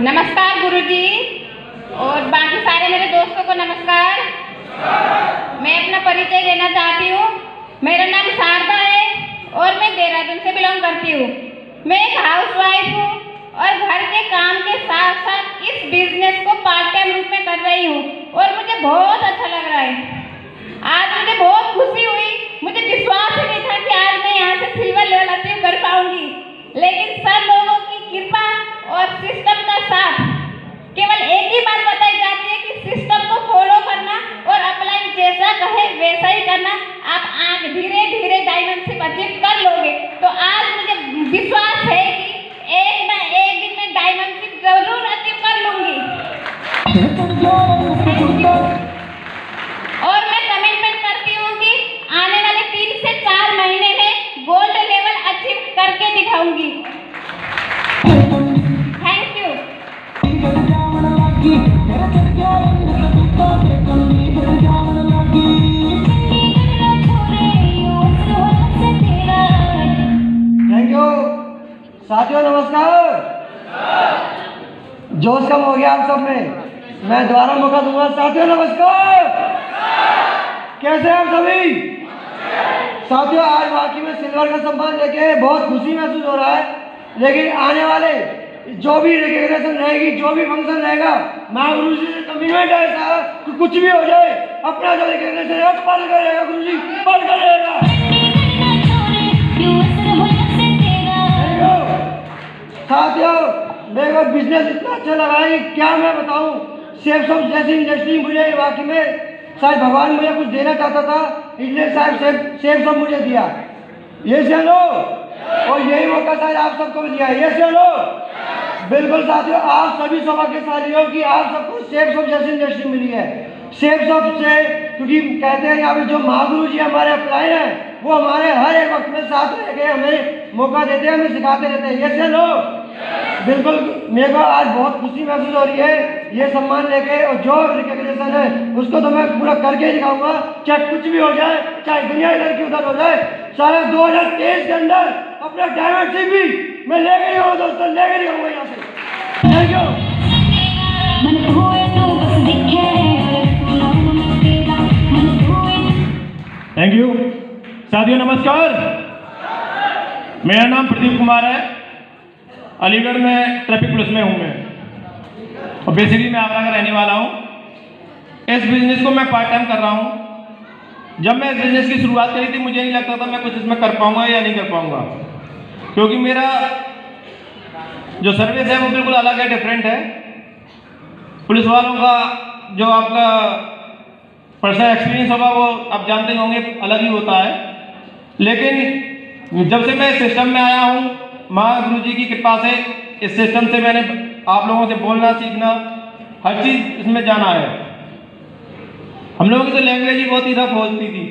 नमस्कार गुरुजी। और बाकी सारे मेरे दोस्तों को नमस्कार। मैं अपना परिचय देना चाहती हूँ। मेरा नाम शारदा है और मैं देहरादून से बिलोंग करती हूँ। मैं एक हाउस वाइफ हूँ और घर के काम के साथ साथ इस बिज़नेस को पार्ट टाइम रूप में कर रही हूँ और मुझे बहुत अच्छा लग रहा है। आज मुझे बहुत खुशी हुई। मुझे विश्वास ही नहीं था कि आज मैं यहाँ से सिल्वर लेवल अचीव कर पाऊँगी। लेकिन सब लोगों की कृपा और सिस्टम का साथ। केवल एक ही बात बताई जाती है कि सिस्टम को फॉलो करना और अपलाइन जैसा कहे वैसा ही करना, आप आग धीरे धीरे डायमेंशिप अचीव कर लोगे। तो आज मुझे विश्वास है कि एक ना एक दिन मैं डायमेंशिप ज़रूर अचीव कर लूँगी। और मैं कमिटमेंट करती हूँ कि आने वाले तीन से चार महीने में गोल्ड लेवल अचीव करके दिखाऊँगी। साथियों, नमस्कार। जोश कम हो गया आप सब में। मैं दोबारा मौका दूँगा। साथियों, नमस्कार। कैसे हैं आप सभी? साथियों, आज वाकई में सिल्वर का सम्मान लेके बहुत खुशी महसूस हो रहा है। लेकिन आने वाले जो भी रिकग्नेशन रहेगी, जो भी फ़ंक्शन रहेगा, मैं गुरु जी से कमिटमेंट है कि कुछ भी हो जाए, अपना जो रिकग्नेशन है पल कर रहेगा गुरु जी पल कर रहेगा साथियों, मेरे बिज़नेस इतना अच्छा लगा है क्या मैं बताऊँ? सेफ़ सब जैसी इंडस्ट्री मुझे वाकई में, शायद भगवान मुझे कुछ देना चाहता था, इसलिए शायद सेफ़ सब मुझे दिया। ये से लो और यही मौका शायद आप सबको भी दिया। ये से लो बिल्कुल साथियों, आप सभी सौभाग्यशाली हो कि आप सबको सेफ़ सब जैसी इंडस्ट्री मिली है। सेफ़ सबसे, क्योंकि कहते हैं यहाँ पे जो महागुरु जी हमारे अप्लाइन हैं, वो हमारे हर एक वक्त में साथ रह के हमें मौका देते हैं, हमें सिखाते रहते हैं। ये से लो बिल्कुल मेरे को आज बहुत खुशी महसूस हो रही है ये सम्मान लेके और जो रिकग्निशन है उसको तो मैं पूरा करके ही दिखाऊँगा चाहे कुछ भी हो जाए चाहे दुनिया इधर की उधर हो जाए सारे दो हज़ार तेईस के अंदर अपना डायमंड सिंह भी मैं लेके ही हूँ दोस्तों लेके ही हूँ यहाँ से। थैंक यू थैंक यू साथियों नमस्कार। मेरा नाम प्रदीप कुमार है। अलीगढ़ में ट्रैफ़िक पुलिस में हूँ मैं। और बेसिकली मैं आगरा का रहने वाला हूँ। इस बिज़नेस को मैं पार्ट टाइम कर रहा हूँ। जब मैं इस बिज़नेस की शुरुआत करी थी, मुझे नहीं लगता था मैं कुछ इसमें कर पाऊँगा या नहीं कर पाऊँगा। क्योंकि मेरा जो सर्विस है, वो बिल्कुल अलग है डिफरेंट है। पुलिस वालों का जो आपका पर्सनल एक्सपीरियंस होगा, वो आप जानते होंगे, अलग ही होता है। लेकिन जब से मैं सिस्टम में आया हूँ माँ गुरु जी की कृपा से इस सिस्टम से मैंने आप लोगों से बोलना, सीखना, हर चीज़ इसमें जाना है। हम लोगों की तो लैंग्वेज ही बहुत ही रफ होती थी।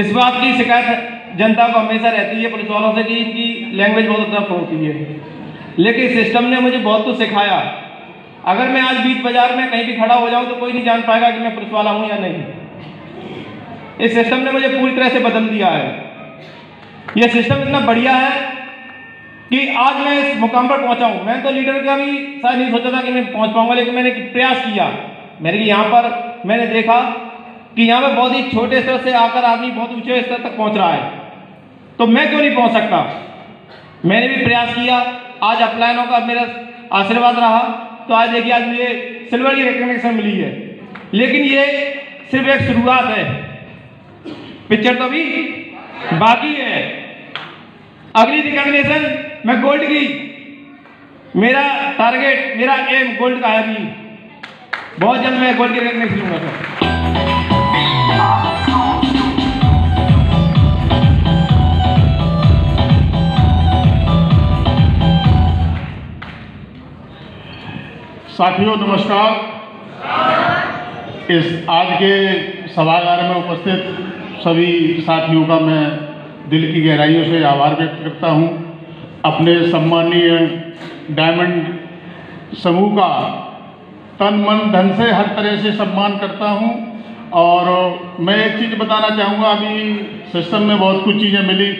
इस बात की शिकायत जनता को हमेशा रहती है, पुलिस वालों से कि इनकी लैंग्वेज बहुत रफ होती है। लेकिन सिस्टम ने मुझे बहुत कुछ सिखाया। अगर मैं आज बीच बाज़ार में कहीं भी खड़ा हो जाऊँ तो कोई नहीं जान पाएगा कि मैं पुलिस वाला हूँ या नहीं। इस सिस्टम ने मुझे पूरी तरह से बदल दिया है। यह सिस्टम इतना बढ़िया है कि आज मैं इस मुकाम पर पहुँचा हूँ। मैं तो लीडर का भी शायद नहीं सोचा था कि मैं पहुँच पाऊँगा, लेकिन मैंने प्रयास किया। मैंने कि यहाँ पर मैंने देखा कि यहाँ पर बहुत ही छोटे स्तर से आकर आदमी बहुत ऊँचे स्तर तक पहुँच रहा है। तो मैं क्यों नहीं पहुँच सकता? मैंने भी प्रयास किया। आज अपलायनों का मेरा आशीर्वाद रहा। तो आज देखिए, आज मुझे सिल्वर की रिकग्निशन मिली है। लेकिन ये सिर्फ़ एक शुरुआत है। पिक्चर तो भी बाकी है। अगली रिकग्निशन मैं गोल्ड की। मेरा टारगेट मेरा एम गोल्ड का है बहुत जल्द मैं गोल्ड की रिकग्निशन लूँगा सर साथियों, नमस्कार। इस आज के सभागार में उपस्थित सभी साथियों का मैं दिल की गहराइयों से आभार व्यक्त करता हूँ। अपने सम्मानीय डायमंड समूह का तन, मन, धन से हर तरह से सम्मान करता हूँ। और मैं एक चीज़ बताना चाहूँगा, अभी सिस्टम में बहुत कुछ चीज़ें मिली।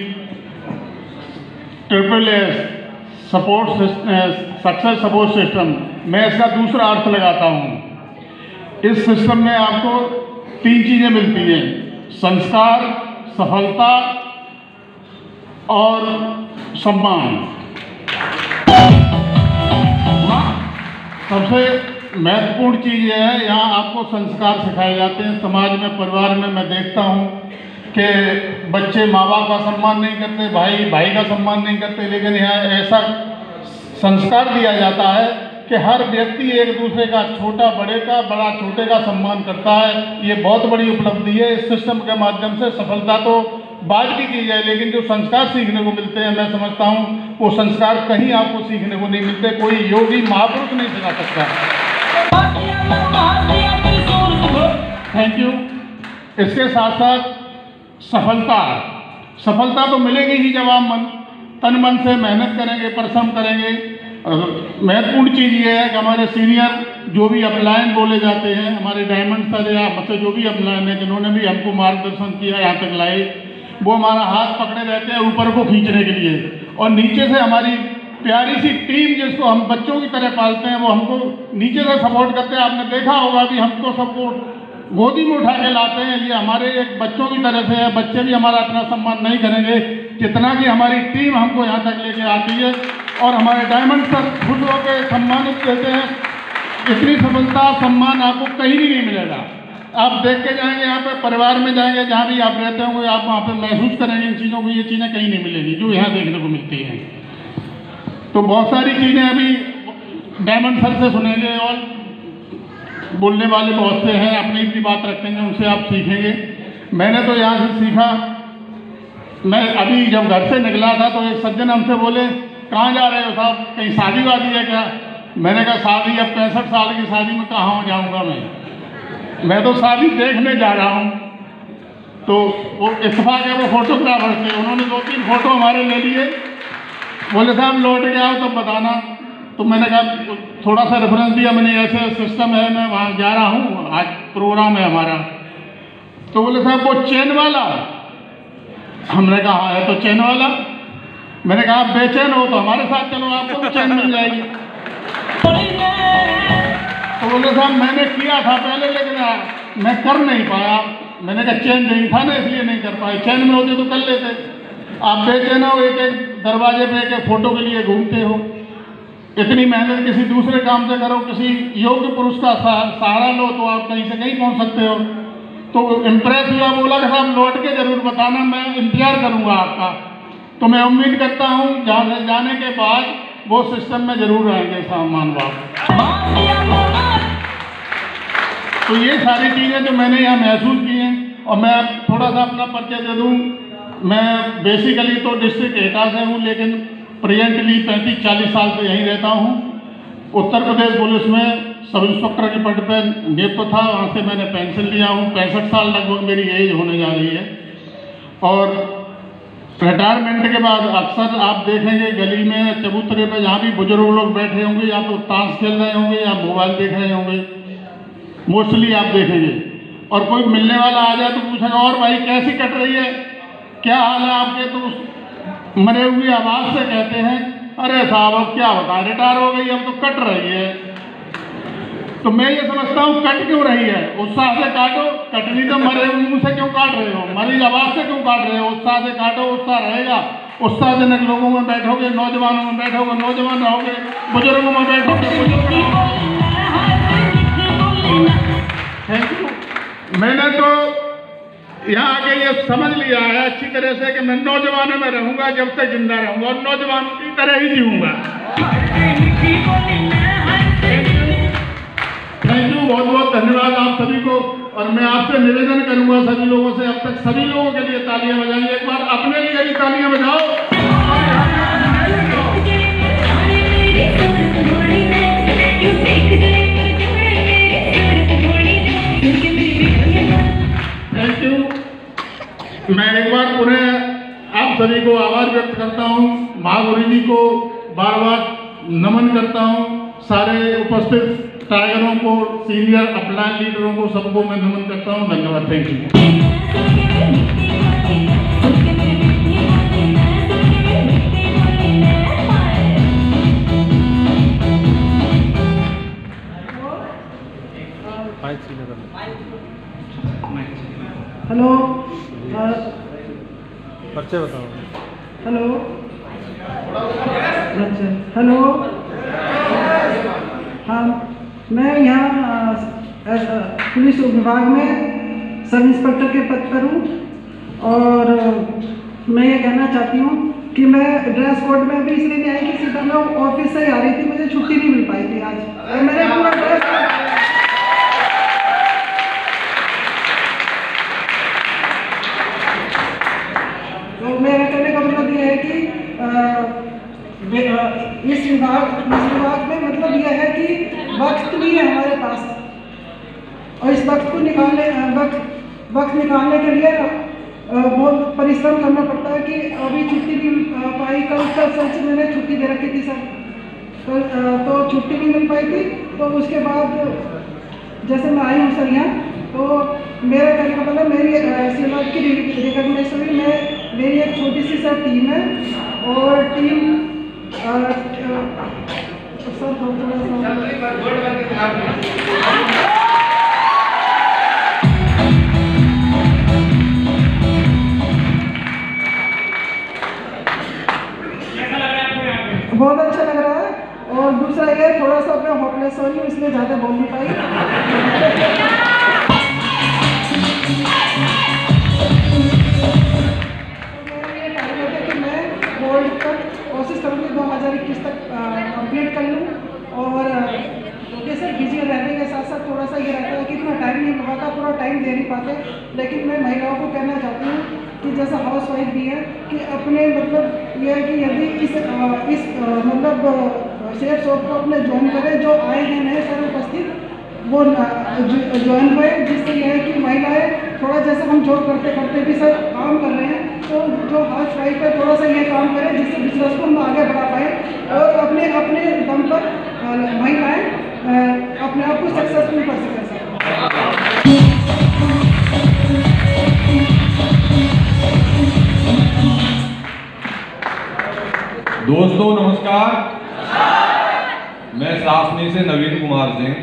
Triple S support success support system. मैं इसका दूसरा अर्थ लगाता हूँ। इस सिस्टम में आपको तीन चीज़ें मिलती हैं। संस्कार, सफलता और सम्मान। सबसे महत्वपूर्ण चीज़ यह है, यहाँ आपको संस्कार सिखाए जाते हैं। समाज में, परिवार में मैं देखता हूँ कि बच्चे माँ बाप का सम्मान नहीं करते, भाई भाई का सम्मान नहीं करते, लेकिन यहाँ ऐसा संस्कार दिया जाता है कि हर व्यक्ति एक दूसरे का, छोटा, बड़े का, बड़ा, छोटे का सम्मान करता है। ये बहुत बड़ी उपलब्धि है। इस सिस्टम के माध्यम से सफलता तो बाद की जाए, लेकिन जो संस्कार सीखने को मिलते हैं, मैं समझता हूँ, वो संस्कार कहीं आपको सीखने को नहीं मिलते, कोई योगी महापुरुष नहीं सिखा सकता। थैंक यू इसके साथ साथ सफलता। सफलता तो मिलेगी ही जब आप मन, तन मन से मेहनत करेंगे, परिश्रम करेंगे। महत्वपूर्ण चीज़ ये है कि हमारे सीनियर जो भी अपलायन बोले जाते हैं, हमारे डायमंड सर या मतलब जो भी अपलायन है, जिन्होंने भी हमको मार्गदर्शन किया, यहाँ तक लाए वो हमारा हाथ पकड़े रहते हैं ऊपर को खींचने के लिए। और नीचे से हमारी प्यारी सी टीम जिसको हम बच्चों की तरह पालते हैं, वो हमको नीचे से सपोर्ट करते हैं। आपने देखा होगा भी हमको सबको गोदी में उठा के लाते हैं। ये हमारे एक बच्चों की तरह से है। बच्चे भी हमारा इतना सम्मान नहीं करेंगे जितना कि हमारी टीम हमको यहाँ तक लेके आती है। और हमारे डायमंड सर खुद होकर सम्मानित देते हैं, इतनी सफलता, सम्मान आपको कहीं भी नहीं मिलेगा। आप देख के जाएँगे, यहाँ पे परिवार में जाएँगे, जहाँ भी आप रहते होंगे, आप वहाँ पर महसूस करेंगे इन चीज़ों को, ये चीज़ें कहीं नहीं मिलेंगी, जो यहाँ देखने को मिलती हैं। तो बहुत सारी चीज़ें अभी डायमंड सर से सुनेंगे और बोलने वाले बहुत से हैं, अपनी अपनी बात रखेंगे, उनसे आप सीखेंगे। मैंने तो यहाँ से सीखा, मैं अभी जब घर से निकला था तो एक सज्जन हमसे बोले, कहाँ जा रहे हो साहब? कहीं शादी वादी है क्या? मैंने कहा, शादी अब पैंसठ साल की शादी में कहाँ जाऊँगा मैं? मैं तो शादी देखने जा रहा हूँ। तो वो इतफाक के वो फोटोग्राफर थे। उन्होंने दो तीन फ़ोटो हमारे ले लिए। बोले, साहब, लौट के आओ तो बताना। तो मैंने कहा, थोड़ा सा रेफरेंस दिया मैंने, ऐसे सिस्टम है, मैं वहाँ जा रहा हूँ। आज प्रोग्राम है हमारा। तो बोले, साहब, वो चैन वाला। हमने कहा हाँ है तो चैन वाला। मैंने कहा, आप बेचैन हो तो हमारे साथ चलो, आपको चैन मिल जाएगी। तो बोले, साहब, मैंने किया था पहले, लेकिन मैं कर नहीं पाया। मैंने कहा, चैन नहीं था ना, इसलिए नहीं कर पाया चैन में होते तो कर लेते। आप बेचैन हो, एक एक दरवाजे पे, एक एक फ़ोटो के लिए घूमते हो। इतनी मेहनत किसी दूसरे काम से करो, किसी योग्य पुरुष का सहारा लो तो आप कहीं से कहीं पहुँच सकते हो। तो इम्प्रेस हुआ, बोला कि, साहब, लौट के ज़रूर बताना, मैं इंतज़ार करूँगा आपका। तो मैं उम्मीद करता हूँ, जहाँ से जाने के बाद, वो सिस्टम में ज़रूर आएँगे सामान बाप तो ये सारी चीज़ें जो मैंने यहाँ महसूस की हैं, और मैं थोड़ा सा अपना परिचय दे दूँ। मैं बेसिकली तो डिस्ट्रिक्ट एटा से हूँ, लेकिन प्रेजेंटली पैंतीस चालीस साल से यहीं रहता हूँ। उत्तर प्रदेश पुलिस में सब इंस्पेक्टर के पद पर नियुक्त था, वहाँ से मैंने पेंशन लिया हूँ। पैंसठ साल लगभग मेरी एज होने जा रही है। और रिटायरमेंट के बाद अक्सर आप देखेंगे गली में, चबूतरे पे जहाँ भी बुज़ुर्ग लोग बैठे होंगे, या तो ताश खेल रहे होंगे, या मोबाइल देख रहे होंगे। मोस्टली आप देखेंगे और कोई मिलने वाला आ जाए तो पूछेगा, और भाई, कैसी कट रही है? क्या हाल है आपके? तो उस मरे हुए आवाज़ से कहते हैं, अरे साहब, अब क्या बता रिटायर हो गई, अब तो कट रही है। तो मैं ये समझता हूँ, कट क्यों रही है? उत्साह से काटो कटनी तो मरे मुँह से क्यों काट रहे हो? मरी आवाज़ से क्यों काट रहे हो? उत्साह से काटो, उत्साह रहेगा। उत्साहजनक लोगों में बैठोगे, नौजवानों में बैठोगे, नौजवान रहोगे, बुज़ुर्गों में बैठोगे, बुज़ुर्ग मैंने तो यहाँ आके ये समझ लिया है अच्छी तरह से कि मैं नौजवानों में रहूँगा, जब तक ज़िंदा रहूँगा और नौजवानों की तरह ही जीऊँगा। थैंक यू बहुत बहुत धन्यवाद आप सभी को और मैं आपसे निवेदन करूँगा सभी लोगों से, अब तक सभी लोगों के लिए तालियाँ बजाइए एक बार अपने लिए भी तालियाँ बजाओ। थैंक यू मैं एक बार पुनः आप सभी को आभार व्यक्त करता हूँ। महागौरी जी को बार बार नमन करता हूँ। सारे उपस्थित टाइगरों को सीनियर अपलाइन लीडरों को सबको मैं नमन करता हूँ। धन्यवाद। Thank you Fine, Srinagar. Hello uh, पर्चे बताओ। हेलो अच्छा हेलो हाँ मैं यहाँ uh, पुलिस विभाग में सब इंस्पेक्टर के पद पर हूँ और uh, मैं ये कहना चाहती हूँ कि मैं ड्रेस कोड में भी इसलिए नहीं आई कि सीधा मैं ऑफ़िस से ही आ रही थी मुझे छुट्टी नहीं मिल पाई थी आज। मैंने पूरा ड्रेस कोड इस विभाग इस विभाग में मतलब यह है कि वक्त नहीं है हमारे पास। और इस वक्त को निकालने वक्त वक्त निकालने के लिए बहुत परिश्रम करना पड़ता है कि अभी छुट्टी मिल पाई। कल कल सच मैंने छुट्टी दे रखी थी सर। कल तो छुट्टी नहीं मिल पाई थी तो उसके बाद जैसे मैं आई हूँ सर यहाँ तो मेरा कहने का मतलब मेरी सेवा की रिकॉग्नाइजेशन हुई। मैं, मेरी एक छोटी सी सर टीम है और टीम बहुत अच्छा लग रहा है। और दूसरा ये थोड़ा सा मैं हॉटलेस हो रही हूँ, इसलिए ज़्यादा बोल नहीं पाई। तो मेरा ये कि मैं बोर्ड तक कोशिश करूँगी दो हज़ार इक्कीस तक कंप्लीट कर लूँ। और सर, बिज़ी रहने के साथ साथ थोड़ा सा ये रहता है कि इतना टाइम नहीं पाता पूरा टाइम दे नहीं पाते। लेकिन मैं महिलाओं को कहना चाहती हूँ कि जैसा हाउस वाइफ भी है, कि अपने मतलब ये है कि यदि इस इस मतलब शेयर शॉप को अपने ज्वाइन करें, जो आए हैं, नए सर उपस्थित वो ज्वाइन हुए जिससे यह है कि महिलाएँ थोड़ा जैसे हम जॉब करते करते भी सर काम कर रहे हैं तो जो हाउस वाइफ है, थोड़ा सा ये काम करें, जिससे बिज़नेस को हम आगे बढ़ा पाए और अपने अपने दम पर महिलाएँ अपने आप को सक्सेसफुल कर सकें दोस्तों, नमस्कार। मैं शासनी से नवीन कुमार सिंह।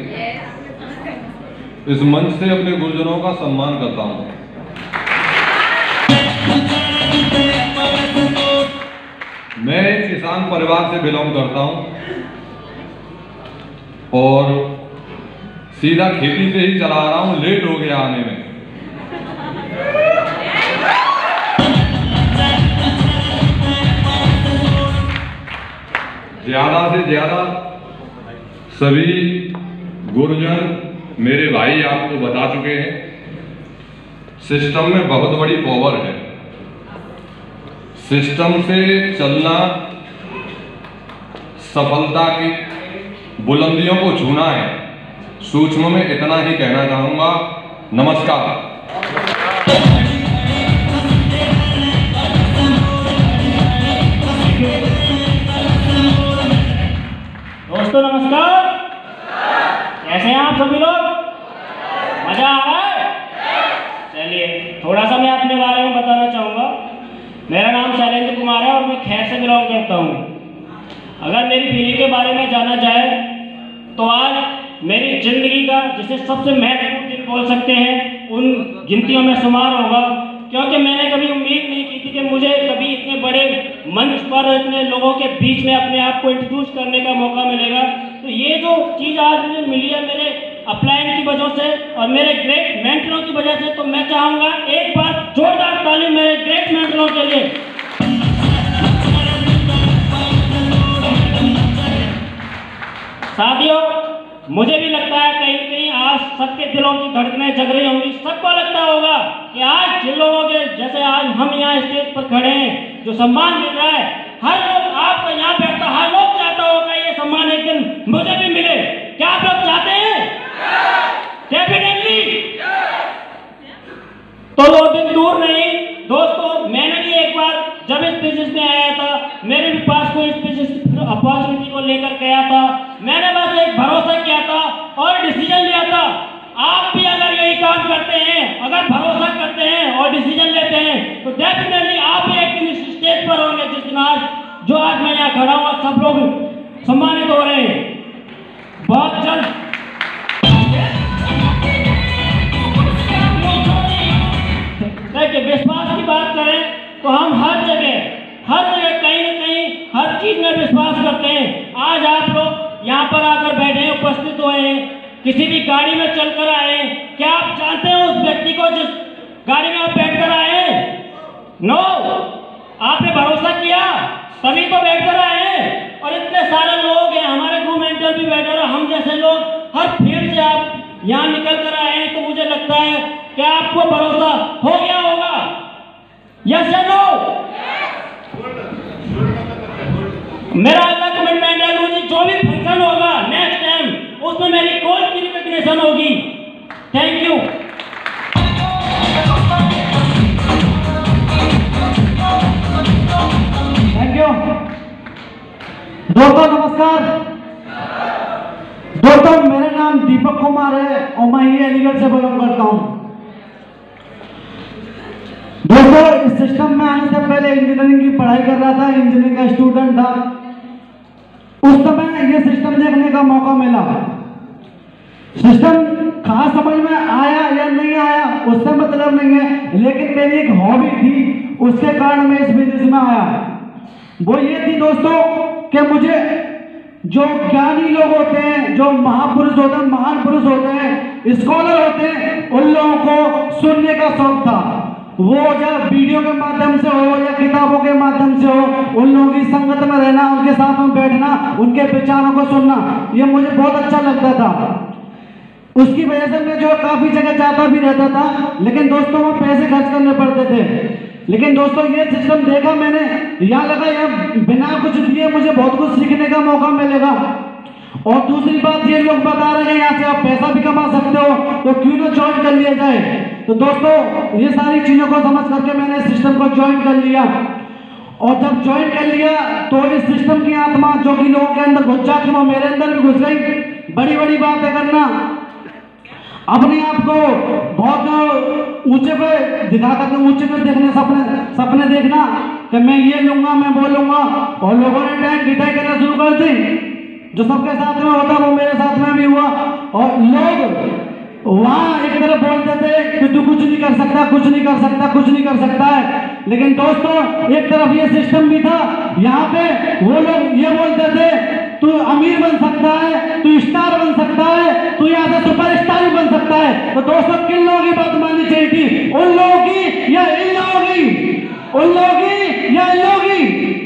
इस मंच से अपने गुरुजनों का सम्मान करता हूँ। मैं एक किसान परिवार से बिलोंग करता हूँ और सीधा खेती से ही चला रहा हूँ, लेट हो गया आने में। ज़्यादा से ज़्यादा सभी गुरुजन मेरे भाई आपको बता चुके हैं सिस्टम में बहुत बड़ी पावर है। सिस्टम से चलना, सफलता की बुलंदियों को छूना है। सूक्ष्म में इतना ही कहना चाहूँगा, नमस्कार। दोस्तों, नमस्कार। कैसे हैं आप सभी लोग? मज़ा आ रहा है? चलिए, थोड़ा सा मैं अपने बारे में बताना चाहूँगा। मेरा नाम शैलेंद्र कुमार है और मैं खैर से बिलोंग करता हूँ। अगर मेरी पीढ़ी के बारे में जाना जाए तो आज मेरी ज़िंदगी का, जिसे सबसे महत्वपूर्ण दिन बोल सकते हैं, उन गिनतियों में शुमार होगा। क्योंकि मैंने कभी उम्मीद नहीं की थी कि मुझे कभी इतने बड़े मंच पर, इतने लोगों के बीच में अपने आप को इंट्रोड्यूस करने का मौका मिलेगा। तो ये जो चीज़ आज मुझे मिली है मेरे अपलाइन की वजह से और मेरे ग्रेट मेंटरों की वजह से तो मैं चाहूँगा एक बार जोरदार ताली मेरे ग्रेट मेंटरों के लिए। साथियों, मुझे भी लगता है कहीं कहीं आज सबके दिलों की धड़कने जग रही होंगी। सबको लगता होगा कि आज जिन लोगों के जैसे आज हम यहाँ स्टेज पर खड़े हैं, जो सम्मान मिल रहा है, हर लोग आपको यहाँ बैठता हर लोग सम्मान एक दिन मुझे भी मिले। क्या आप लोग चाहते हैं? डेफिनेटली तो वो दिन दूर नहीं। दोस्तों, मैंने भी एक बार जब इस बिज़नेस में आया था, मेरे भी पास कोई इस बिज़नेस अपॉर्चुनिटी को लेकर गया था। मैंने बस एक भरोसा किया था और डिसीज़न लिया था। आप भी अगर यही काम करते हैं, अगर भरोसा करते हैं और डिसीज़न लेते हैं तो डेफिनेटली आप भी एक दिन स्टेज पर होंगे जिस दिन आज, जो आज मैं यहाँ खड़ा हूँ सब लोग सम्मानित हो रहे हैं। बहुत जल्द देखिए, विश्वास की बात करें तो हम हर जगह हर जगह कहीं ना कहीं हर चीज़ में विश्वास करते हैं। आज आप लोग यहाँ पर आकर बैठे, उपस्थित हुए हैं, किसी भी गाड़ी में चलकर आए क्या आप जानते हैं उस व्यक्ति को जिस गाड़ी में आप बैठकर आए नो आपने भरोसा किया? तभी तो बैठकर आए सारे लोग हैं, हमारे दो मेंटर भी बैठे और हम जैसे लोग हर फ़ील्ड से आप यहाँ निकल कर आए हैं तो मुझे लगता है कि आपको भरोसा हो गया होगा। यस नो मेरा अगला कमिटमेंट है, मुझे जो भी फ़ंक्शन होगा नेक्स्ट टाइम उसमें मेरी कॉल की रिकग्निशन होगी। थैंक यू दोस्तों, नमस्कार। दोस्तों, मेरा नाम दीपक कुमार है और मैं ये अलीगढ़ से बिलोंग करता हूँ। दोस्तों, इस सिस्टम में आने से पहले इंजीनियरिंग की पढ़ाई कर रहा था इंजीनियरिंग का स्टूडेंट था। उस समय ये सिस्टम देखने का मौका मिला। सिस्टम कहाँ समझ में आया या नहीं आया, उससे मतलब नहीं है, लेकिन मेरी एक हॉबी थी, उसके कारण मैं इस बिज़नेस में आया। वो ये थी, दोस्तों कि मुझे जो ज्ञानी लोग होते हैं, जो महापुरुष होते हैं, महान पुरुष होते हैं स्कॉलर होते हैं, उन लोगों को सुनने का शौक था। वो जब वीडियो के माध्यम से हो या किताबों के माध्यम से हो, उन लोगों की संगत में रहना, उनके साथ में बैठना, उनके विचारों को सुनना, ये मुझे बहुत अच्छा लगता था। उसकी वजह से मैं जो काफ़ी जगह जाता भी रहता था, लेकिन दोस्तों, वहाँ पैसे खर्च करने पड़ते थे। लेकिन दोस्तों, ये सिस्टम देखा मैंने। यहाँ लगा यार बिना कुछ दिए मुझे बहुत कुछ सीखने का मौका मिलेगा। और दूसरी बात, ये लोग बता रहे हैं, यहाँ से आप पैसा भी कमा सकते हो तो क्यों ना ज्वाइन कर लिया जाए? तो दोस्तों, ये सारी चीज़ों को समझ करके मैंने इस सिस्टम को ज्वाइन कर लिया। और जब ज्वाइन कर लिया तो इस सिस्टम की आत्मा, जो कि लोगों के अंदर घुस जाती वो मेरे अंदर भी घुस गई। बड़ी बड़ी बातें करना अपने आप को बहुत ऊँचे पे दिखा करके ऊँचे पे देखने, सपने सपने देखना कि मैं ये लूँगा, मैं वो लूँगा। और लोगों ने टैंक डिटाई करना शुरू कर दी। जो सबके साथ में होता, वो मेरे साथ में भी हुआ। और लोग वहाँ एक तरफ़ बोलते थे कि तू कुछ नहीं कर सकता, कुछ नहीं कर सकता, कुछ नहीं कर सकता है। लेकिन दोस्तों, एक तरफ़ ये सिस्टम भी था। यहाँ पे वो लोग ये बोलते थे तू अमीर बन सकता है, तू स्टार बन सकता है, तू यहाँ से सुपरस्टार भी बन सकता है। तो दोस्तों, किन लोगों की बात माननी चाहिए थी? उन लोगों की या इन लोगों की? उन लोगों की या इन लोगों की?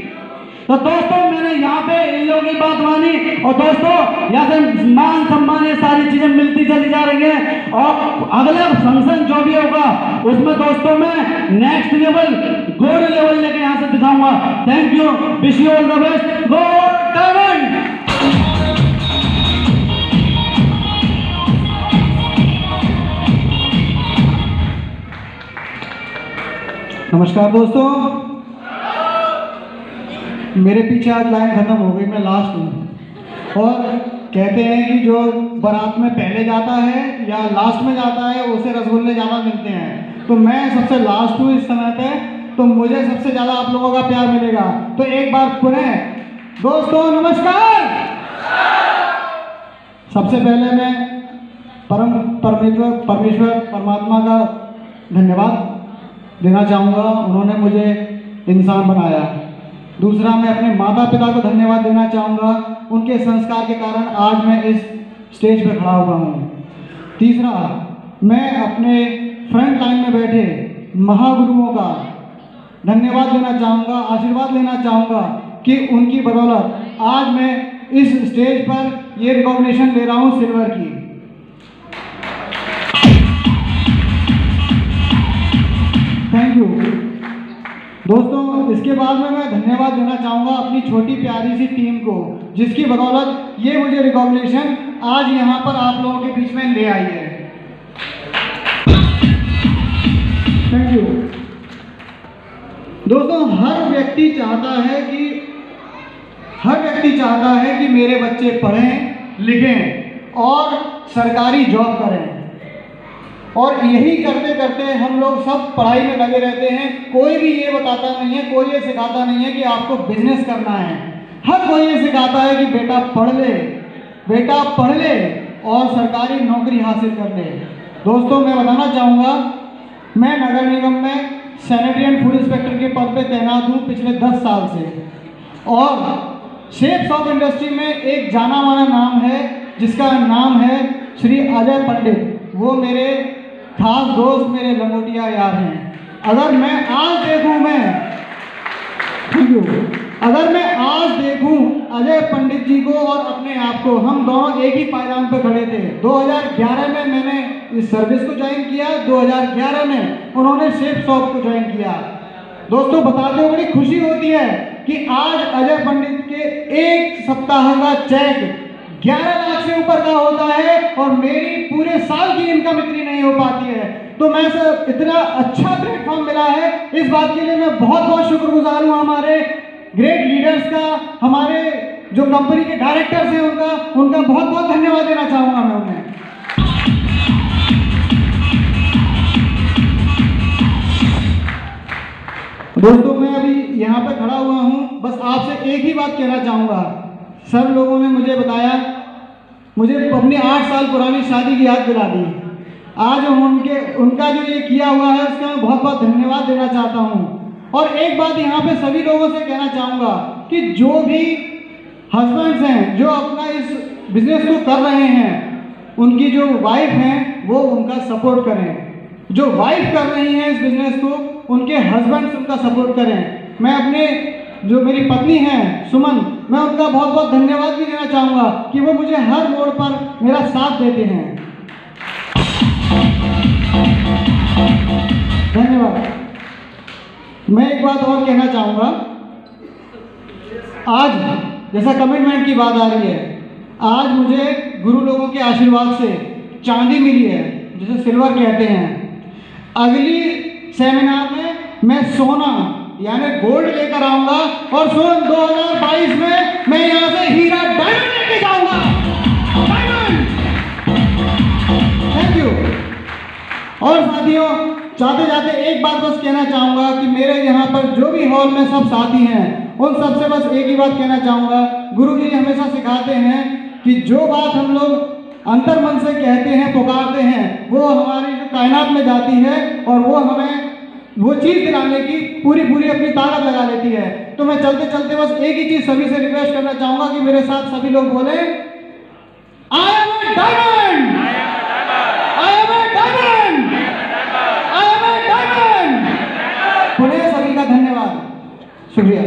तो दोस्तों, मैंने यहाँ पे इन लोगों की बात मानी। और दोस्तों, यहाँ से मान सम्मान ये सारी चीज़ें मिलती चली जा रही हैं। और अगले फ़ंक्शन जो भी होगा, उसमें दोस्तों मैं नेक्स्ट लेवल गोल्ड लेवल लेके यहाँ से दिखाऊँगा। Thank you wish you all the best gold नमस्कार दोस्तों। मेरे पीछे आज लाइन खत्म हो गई, मैं लास्ट हूँ। और कहते हैं कि जो बारात में पहले जाता है या लास्ट में जाता है, उसे रसगुल्ले ज़्यादा मिलते हैं। तो मैं सबसे लास्ट हूँ इस समय पे तो मुझे सबसे ज़्यादा आप लोगों का प्यार मिलेगा। तो एक बार पुनः, दोस्तों, नमस्कार! सबसे पहले मैं परम परमेश्वर परमेश्वर, परमात्मा का धन्यवाद देना चाहूँगा। उन्होंने मुझे इंसान बनाया। दूसरा, मैं अपने माता पिता को धन्यवाद देना चाहूँगा। उनके संस्कार के कारण आज मैं इस स्टेज पर खड़ा हुआ हूँ। तीसरा, मैं अपने फ्रंट लाइन में बैठे महागुरुओं का धन्यवाद देना चाहूँगा, आशीर्वाद लेना चाहूँगा कि उनकी बदौलत आज मैं इस स्टेज पर ये रिकॉग्निशन ले रहा हूँ सिल्वर की। Thank you. दोस्तों, इसके बाद में मैं धन्यवाद देना चाहूँगा अपनी छोटी प्यारी सी टीम को, जिसकी बदौलत ये मुझे रिकॉग्निशन आज यहाँ पर आप लोगों के बीच में ले आई है। थैंक यू दोस्तों, हर व्यक्ति चाहता है कि, हर व्यक्ति चाहता है कि मेरे बच्चे पढ़ें, लिखें और सरकारी जॉब करें। और यही करते करते हम लोग सब पढ़ाई में लगे रहते हैं। कोई भी ये बताता नहीं है, कोई ये सिखाता नहीं है कि आपको बिज़नेस करना है। हर कोई ये सिखाता है कि बेटा पढ़ ले, बेटा पढ़ ले और सरकारी नौकरी हासिल कर ले। दोस्तों, मैं बताना चाहूँगा, मैं नगर निगम में सैनिटरी एंड फ़ूड इंस्पेक्टर के पद पर तैनात हूँ पिछले दस साल से। और शेप्स ऑफ़ इंडस्ट्री में एक जाना माना नाम है, जिसका नाम है श्री अजय पंडित। वो मेरे खास दोस्त मेरे लंगोटिया यार हैं। अगर मैं आज देखूँ मैं थैंक यू अगर मैं आज देखूँ अजय पंडित जी को और अपने आप को, हम दोनों एक ही पायदान पर खड़े थे। 2011 में मैंने इस सर्विस को ज्वाइन किया 2011 में उन्होंने शेप शॉप को ज्वाइन किया। दोस्तों, बताते हुए बड़ी खुशी होती है कि आज अजय पंडित के एक सप्ताह का चेक 11 लाख से ऊपर का होता है और मेरी पूरे साल की इनकम इतनी नहीं हो पाती है। तो मैं सर, इतना अच्छा प्लेटफॉर्म मिला है। इस बात के लिए मैं बहुत बहुत शुक्रगुजार हूँ हमारे ग्रेट लीडर्स का, हमारे जो कंपनी के डायरेक्टर्स हैं उनका उनका बहुत बहुत धन्यवाद देना चाहूँगा मैं उन्हें। दोस्तों, मैं अभी यहाँ पे खड़ा हुआ हूँ। बस आपसे एक ही बात कहना चाहूँगा। सब लोगों ने मुझे बताया, मुझे अपनी आठ साल पुरानी शादी की याद दिला दी। आज उनके, उनका जो ये किया हुआ है, उसका मैं बहुत बहुत धन्यवाद देना चाहता हूँ। और एक बात यहाँ पे सभी लोगों से कहना चाहूँगा कि जो भी हस्बैंड्स हैं, जो अपना इस बिज़नेस को कर रहे हैं, उनकी जो वाइफ हैं, वो उनका सपोर्ट करें। जो वाइफ कर रही हैं इस बिज़नेस को, उनके हस्बैंड्स उनका सपोर्ट करें। मैं अपने जो मेरी पत्नी हैं, सुमन, मैं उनका बहुत बहुत धन्यवाद भी देना चाहूँगा कि वो मुझे हर मोड़ पर मेरा साथ देते हैं। धन्यवाद। मैं एक बात और कहना चाहूँगा। आज, जैसा कमिटमेंट की बात आ रही है, आज मुझे गुरु लोगों के आशीर्वाद से चांदी मिली है, जिसे सिल्वर कहते हैं। अगली सेमिनार में मैं सोना यानी गोल्ड लेकर आऊँगा और सुन 2022 में मैं यहाँ से हीरा डायमंड लेके जाऊँगा। थैंक यू और साथियों जाते जाते एक बात बस कहना चाहूँगा कि मेरे यहाँ पर जो भी हॉल में सब साथी हैं, उन सबसे बस एक ही बात कहना चाहूँगा। गुरु जी हमेशा सिखाते हैं कि जो बात हम लोग अंतर मन से कहते हैं, पुकारते हैं, वो हमारी जो कायनात में जाती है और वो हमें वो चीज़ दिलाने की पूरी पूरी अपनी ताकत लगा लेती है। तो मैं चलते चलते बस एक ही चीज़ सभी से रिक्वेस्ट करना चाहूँगा कि मेरे साथ सभी लोग बोले I am diamond I am diamond I am diamond सभी का धन्यवाद। शुक्रिया।